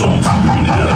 Súng.